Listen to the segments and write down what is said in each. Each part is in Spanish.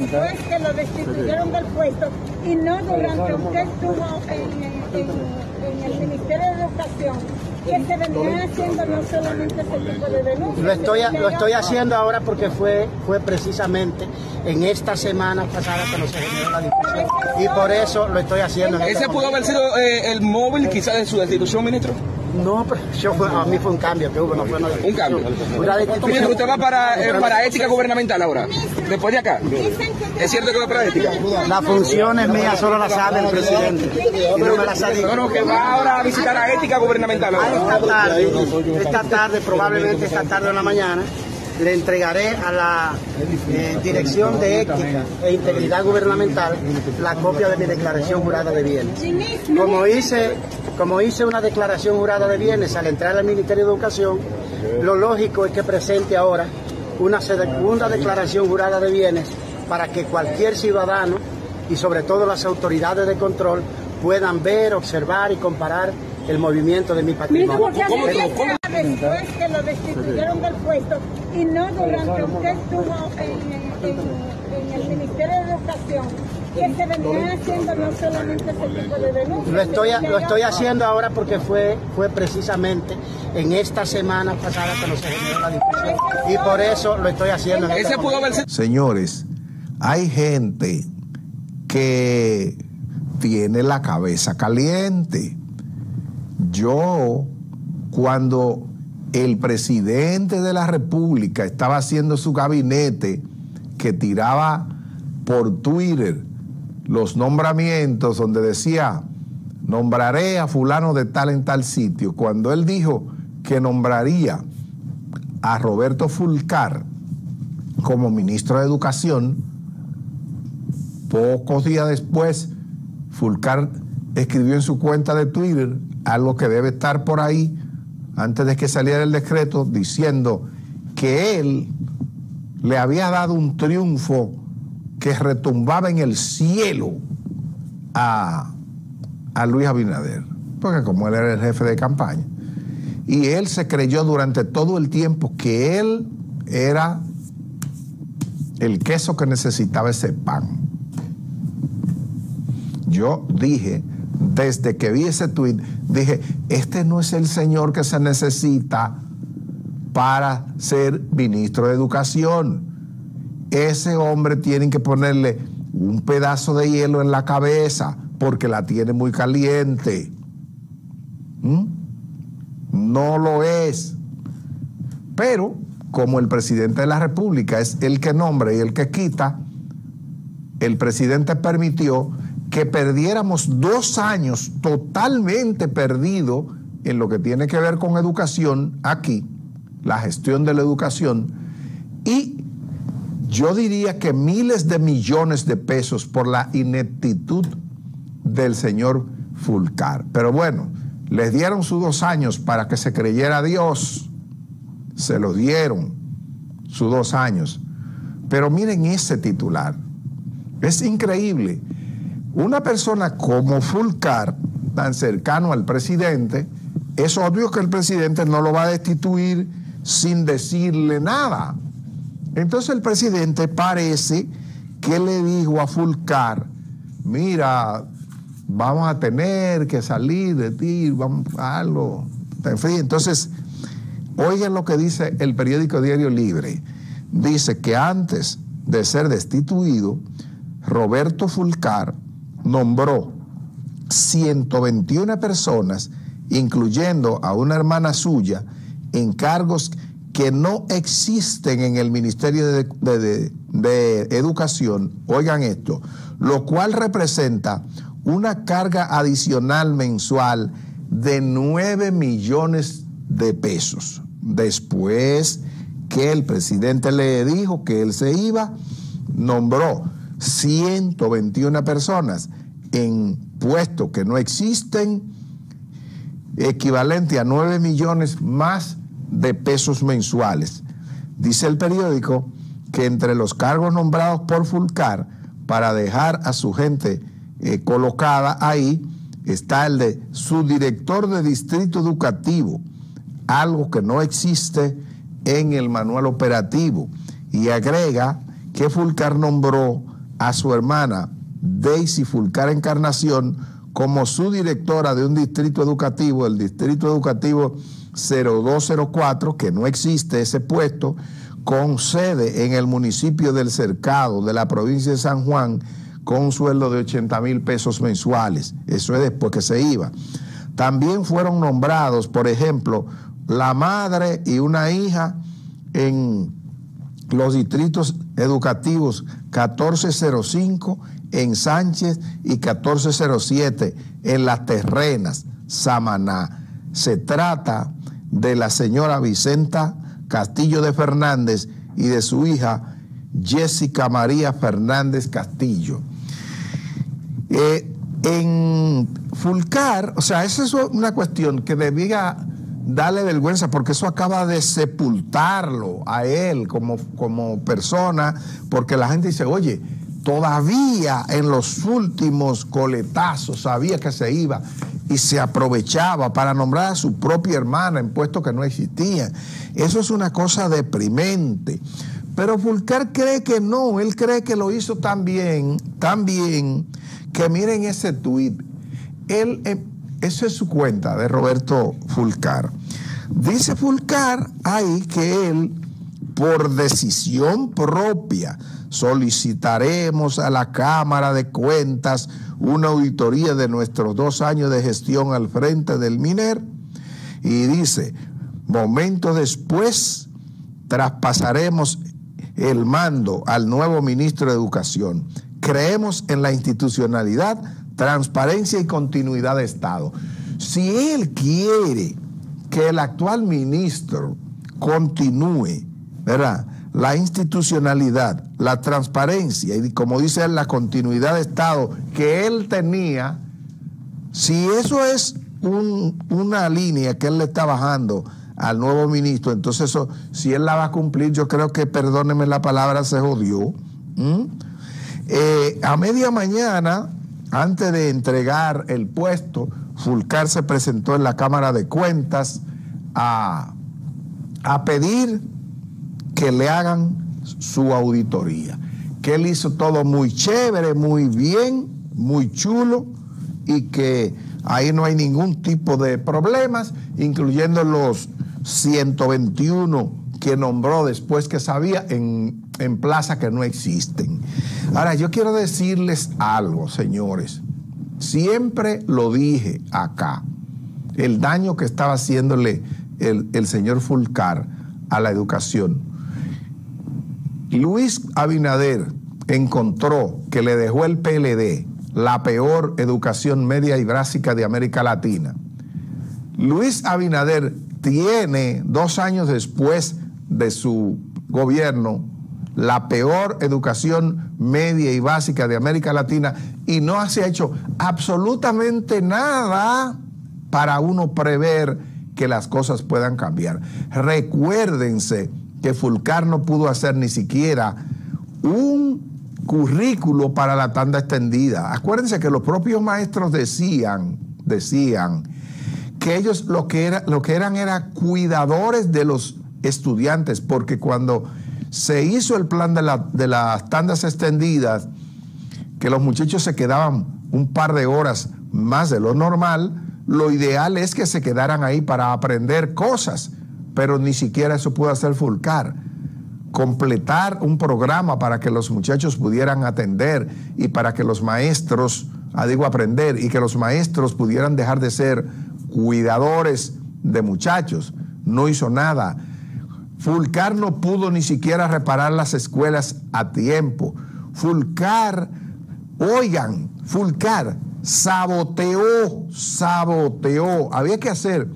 Después que lo destituyeron del puesto y no durante usted estuvo en, en, en el Ministerio de Educación, que se venía haciendo no solamente ese tipo de denuncias. Lo estoy, lo estoy haciendo ahora porque fue, fue precisamente en esta semana pasada que nos generó la discusión. Y por eso lo estoy haciendo. en este ¿Ese pudo haber sido eh, el móvil quizás de su destitución, ministro? No, pero yo fue- a mí fue un cambio que hubo, no fue una Un cambio. Una usted va para, eh, para ética gubernamental ahora, después de acá. ¿Es cierto que va para ética? Las funciones mías solo las sabe el presidente. Y no me las ha dicho. No, no, que va ahora a visitar la ética gubernamental ahora. Esta tarde, esta tarde, probablemente esta tarde o en la mañana, le entregaré a la eh, Dirección de Ética e Integridad Gubernamental la copia de mi declaración jurada de bienes. Como hice, como hice una declaración jurada de bienes al entrar al Ministerio de Educación, lo lógico es que presente ahora una segunda declaración jurada de bienes para que cualquier ciudadano y sobre todo las autoridades de control puedan ver, observar y comparar el movimiento de mi patrimonio. ¿Cómo, Después cómo? que lo destituyeron del puesto y no durante usted estuvo en, en- en el Ministerio de Educación, que se venía haciendo no solamente ese tipo de denuncias. Lo estoy, lo haciendo ahora porque fue, fue precisamente en esta semana pasada que nos generó la discusión. Y por eso lo estoy haciendo. en este Ese pudo. Señores, hay gente que tiene la cabeza caliente. Yo, cuando el presidente de la República estaba haciendo su gabinete, que tiraba por Twitter los nombramientos donde decía, nombraré a fulano de tal en tal sitio, cuando él dijo que nombraría a Roberto Fulcar, como ministro de Educación, pocos días después, Fulcar escribió en su cuenta de Twitter algo que debe estar por ahí, antes de que saliera el decreto, diciendo que él le había dado un triunfo que retumbaba en el cielo a, a Luis Abinader, porque como él era el jefe de campaña, y él se creyó durante todo el tiempo que él era el queso que necesitaba ese pan. Yo dije, desde que vi ese tweet, dije, este no es el señor que se necesita para ser ministro de Educación. Ese hombre tienen que ponerle un pedazo de hielo en la cabeza porque la tiene muy caliente. ¿Mm? No lo es. Pero como el presidente de la República es el que nombra y el que quita, el presidente permitió que perdiéramos dos años totalmente perdido en lo que tiene que ver con educación aquí, la gestión de la educación, y yo diría que miles de millones de pesos por la ineptitud del señor Fulcar. Pero bueno, les dieron sus dos años para que se creyera Dios. Se lo dieron, sus dos años. Pero miren ese titular. Es increíble. Una persona como Fulcar, tan cercano al presidente, es obvio que el presidente no lo va a destituir sin decirle nada. Entonces el presidente parece que le dijo a Fulcar, mira, vamos a tener que salir de ti, vamos a algo. En entonces, oigan lo que dice el periódico Diario Libre. Dice que antes de ser destituido, Roberto Fulcar nombró 121 personas, incluyendo a una hermana suya, en cargos que no existen en el Ministerio de, de- de- Educación, oigan esto, lo cual representa una carga adicional mensual de 9 millones de pesos. Después que el presidente le dijo que él se iba, nombró 121 personas en puestos que no existen, equivalente a 9 millones más de pesos mensuales. Dice el periódico que entre los cargos nombrados por Fulcar para dejar a su gente eh, colocada ahí está el de subdirector de distrito educativo, algo que no existe en el manual operativo, y agrega que Fulcar nombró a su hermana Daisy Fulcar Encarnación como su directora de un distrito educativo, el distrito educativo 0204, que no existe ese puesto, con sede en el municipio del Cercado de la provincia de San Juan, con un sueldo de 80 mil pesos mensuales. Eso es después que se iba. También fueron nombrados, por ejemplo, la madre y una hija en los distritos educativos 1405 en Sánchez y 1407 en Las Terrenas, Samaná. Se trata de la señora Vicenta Castillo de Fernández y de su hija Jessica María Fernández Castillo. Eh, en Fulcar, o sea, esa es una cuestión que debía darle vergüenza porque eso acaba de sepultarlo a él como, como persona, porque la gente dice, oye, todavía en los últimos coletazos sabía que se iba y se aprovechaba para nombrar a su propia hermana en puestos que no existían. Eso es una cosa deprimente. Pero Fulcar cree que no, él cree que lo hizo tan bien, tan bien, que miren ese tuit. Él, eh, eso es su cuenta de Roberto Fulcar. Dice Fulcar ahí que él, por decisión propia, solicitaremos a la Cámara de Cuentas una auditoría de nuestros dos años de gestión al frente del MINER y dice, momento después traspasaremos el mando al nuevo ministro de Educación. Creemos en la institucionalidad, transparencia y continuidad de Estado. Si él quiere que el actual ministro continúe, ¿verdad? la institucionalidad, la transparencia y como dice él, la continuidad de Estado que él tenía, si eso es una línea que él le está bajando al nuevo ministro, entonces eso, si él la va a cumplir, yo creo que, perdóneme la palabra, se jodió. Eh, a media mañana, antes de entregar el puesto, Fulcar se presentó en la Cámara de Cuentas a, a pedir que le hagan su auditoría. Que él hizo todo muy chévere, muy bien, muy chulo y que ahí no hay ningún tipo de problemas, incluyendo los 121 que nombró después que sabía en, en plaza que no existen. Ahora, yo quiero decirles algo, señores. Siempre lo dije acá, el daño que estaba haciéndole el, señor Fulcar a la educación. Luis Abinader encontró que le dejó el PLD la peor educación media y básica de América Latina. Luis Abinader tiene, dos años después de su gobierno, la peor educación media y básica de América Latina y no se ha hecho absolutamente nada para uno prever que las cosas puedan cambiar. Recuérdense que Fulcar no pudo hacer ni siquiera un currículo para la tanda extendida. Acuérdense que los propios maestros decían, decían que ellos lo que, era, lo que eran eran cuidadores de los estudiantes, porque cuando se hizo el plan de, la, de las tandas extendidas, que los muchachos se quedaban un par de horas más de lo normal, lo ideal es que se quedaran ahí para aprender cosas pero ni siquiera eso pudo hacer Fulcar. Completar un programa para que los muchachos pudieran atender y para que los maestros, ah, digo aprender, y que los maestros pudieran dejar de ser cuidadores de muchachos. No hizo nada. Fulcar no pudo ni siquiera reparar las escuelas a tiempo. Fulcar, oigan, Fulcar saboteó, saboteó. Había que hacer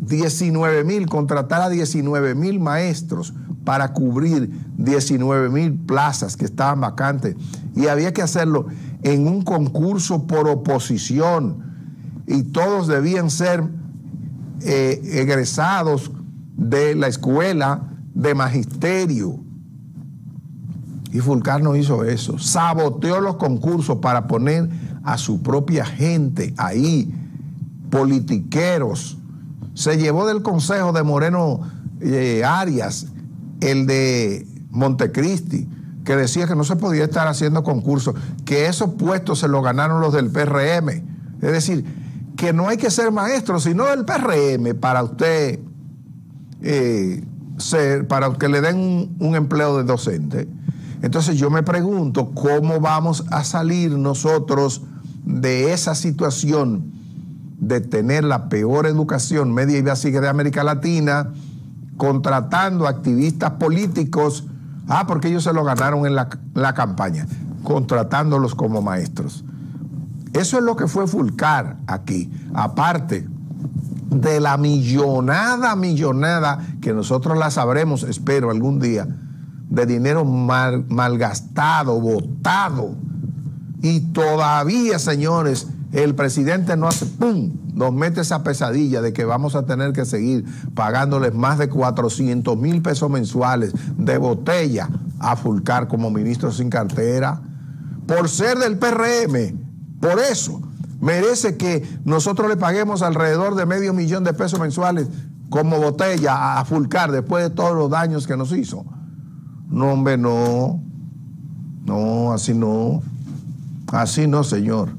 19 mil, contratar a 19 mil maestros para cubrir 19 mil plazas que estaban vacantes. Y había que hacerlo en un concurso por oposición. Y todos debían ser eh, egresados de la escuela de magisterio. Y Fulcar no hizo eso. Saboteó los concursos para poner a su propia gente ahí, politiqueros se llevó del Consejo de Moreno eh, Arias, el de Montecristi, que decía que no se podía estar haciendo concursos, que esos puestos se los ganaron los del PRM. Es decir, que no hay que ser maestro, sino del PRM para usted eh, ser, para que le den un, un empleo de docente. Entonces yo me pregunto cómo vamos a salir nosotros de esa situación de tener la peor educación media y básica de América Latina, contratando activistas políticos, ah, porque ellos se lo ganaron en la, la campaña, contratándolos como maestros. Eso es lo que fue Fulcar aquí, aparte de la millonada, millonada, que nosotros la sabremos, espero algún día, de dinero mal, malgastado, botado. Y todavía, señores, el presidente no hace, ¡pum!, nos mete esa pesadilla de que vamos a tener que seguir pagándoles más de 400 mil pesos mensuales de botella a Fulcar como ministro sin cartera, por ser del PRM, por eso merece que nosotros le paguemos alrededor de medio millón de pesos mensuales como botella a Fulcar después de todos los daños que nos hizo. No, hombre, no. No, así no. Así no, señor.